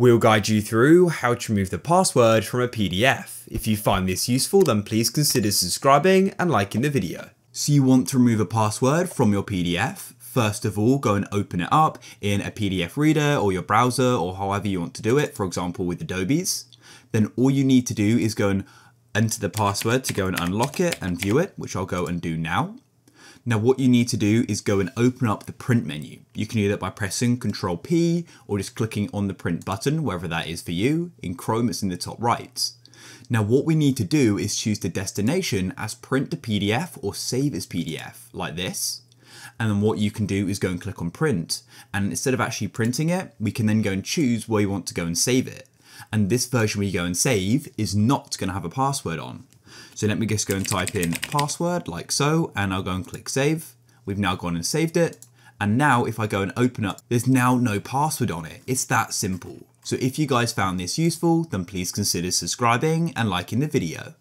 We'll guide you through how to remove the password from a PDF. If you find this useful, then please consider subscribing and liking the video. So you want to remove a password from your PDF. First of all, go and open it up in a PDF reader or your browser or however you want to do it, for example with Adobe's. Then all you need to do is go and enter the password to go and unlock it and view it, which I'll go and do now. Now what you need to do is go and open up the print menu. You can do that by pressing Ctrl P or just clicking on the print button, wherever that is for you. In Chrome it's in the top right. Now what we need to do is choose the destination as print to PDF or save as PDF, like this. And then what you can do is go and click on print. And instead of actually printing it, we can then go and choose where you want to go and save it. And this version you go and save is not going to have a password on. So let me just go and type in password like so, and I'll go and click save. We've now gone and saved it. And now if I go and open up, there's now no password on it. It's that simple. So if you guys found this useful, then please consider subscribing and liking the video.